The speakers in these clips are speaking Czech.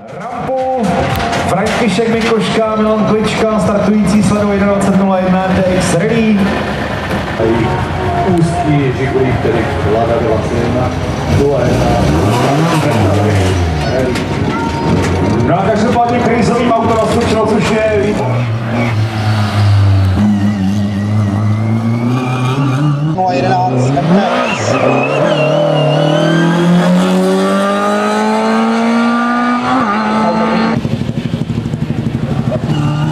Rampu František Mikoška, Milan Klička, startující sledu 21.01 DX Rally. Ústí Žigulí, který vláda 21, dole No a každopádně krizovým autora naskočilo, což je... No a 11, Uh...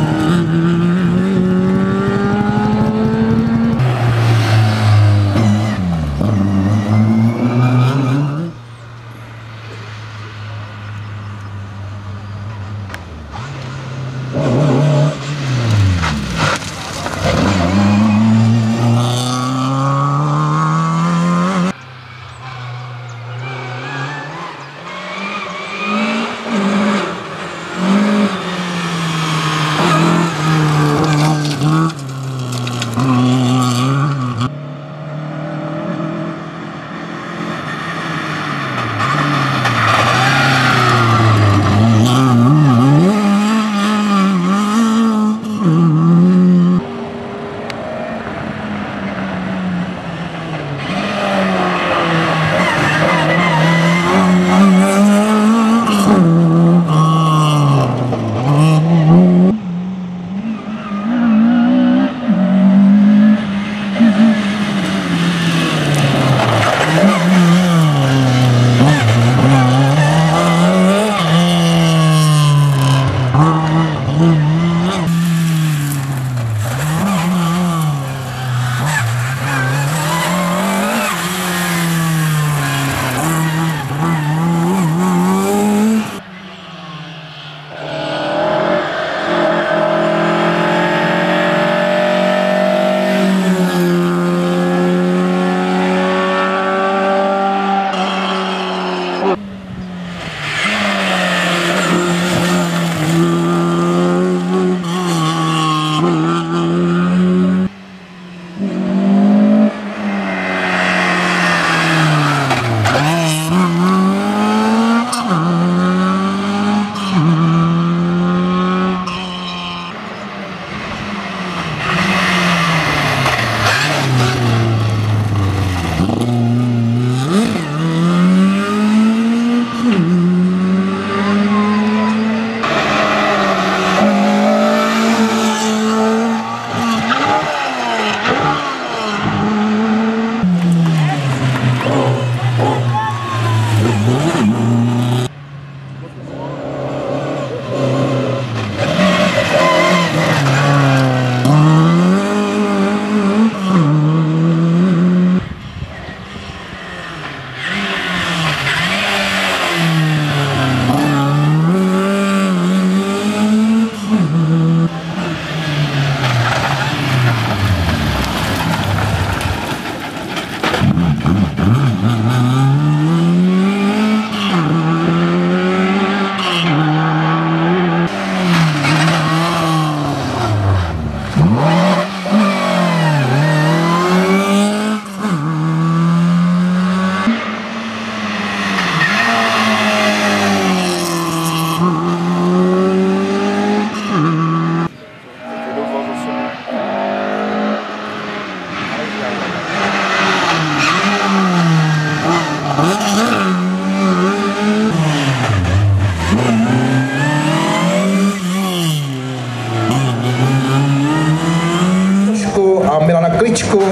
Kličku.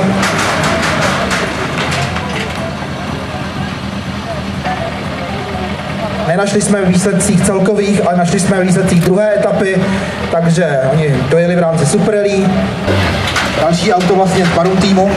Nenašli jsme v výsledcích celkových, ale našli jsme v výsledcích druhé etapy, takže oni dojeli v rámci Super Rally. Další auto vlastně z Barum týmu.